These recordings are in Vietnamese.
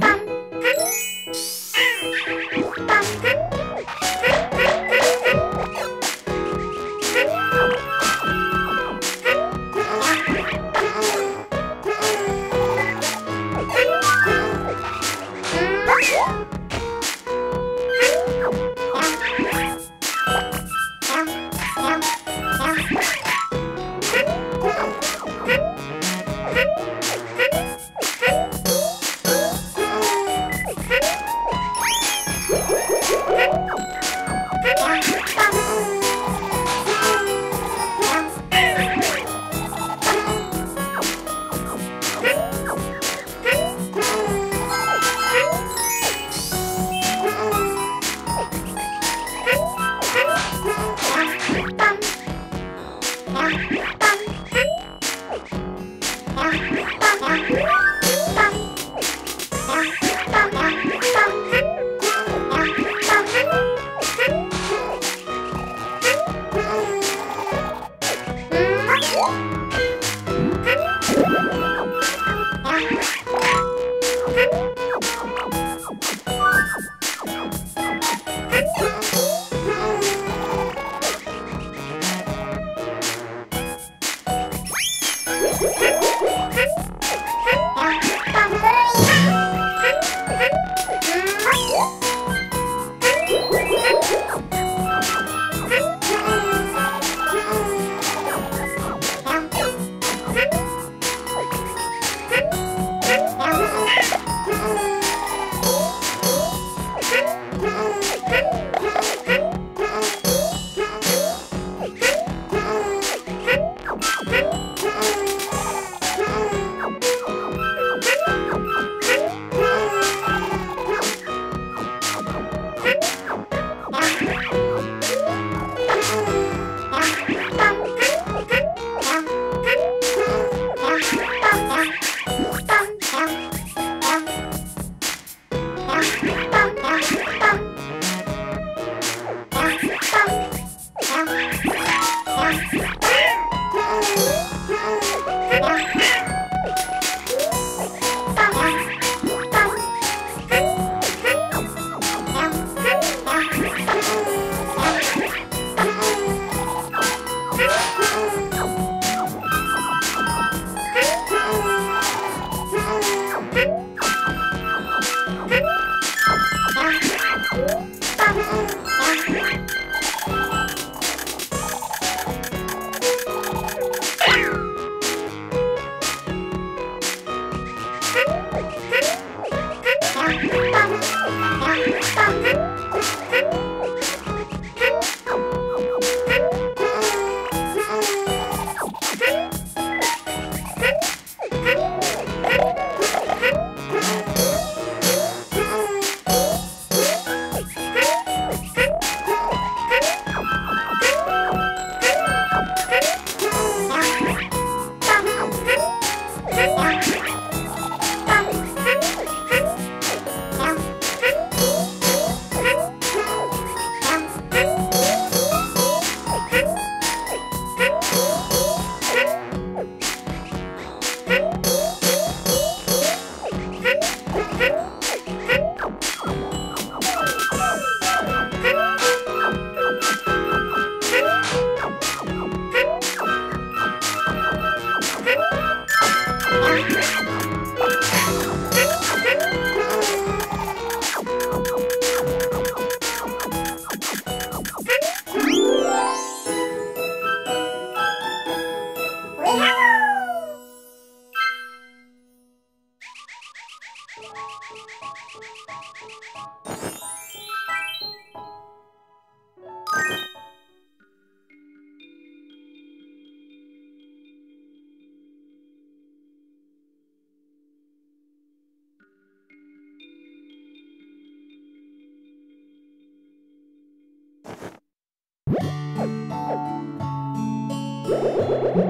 Bum. 어?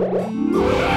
No!